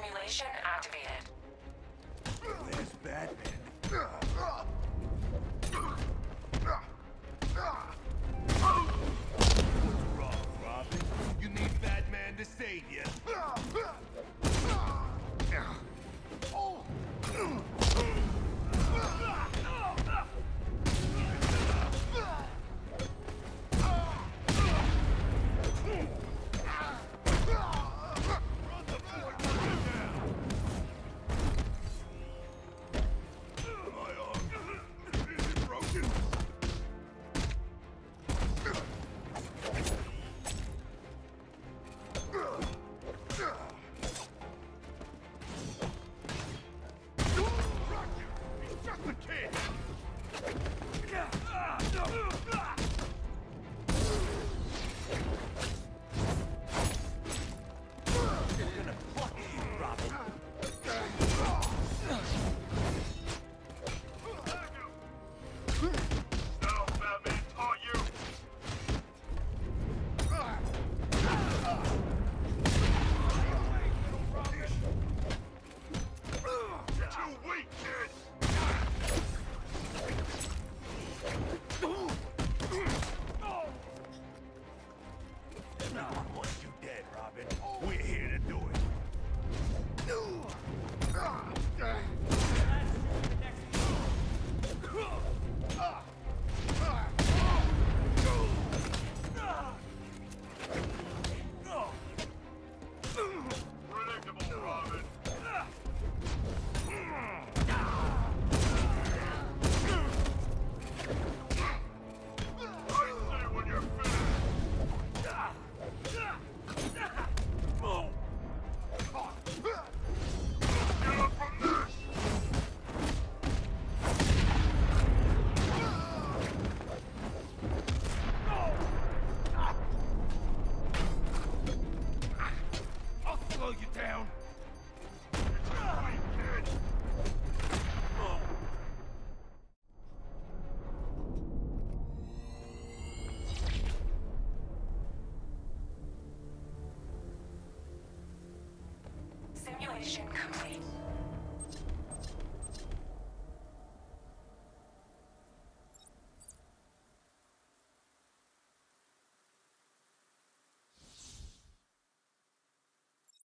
Simulation activated. Where's Batman? What's wrong, Robin? You need Batman to save you. down. Simulation complete.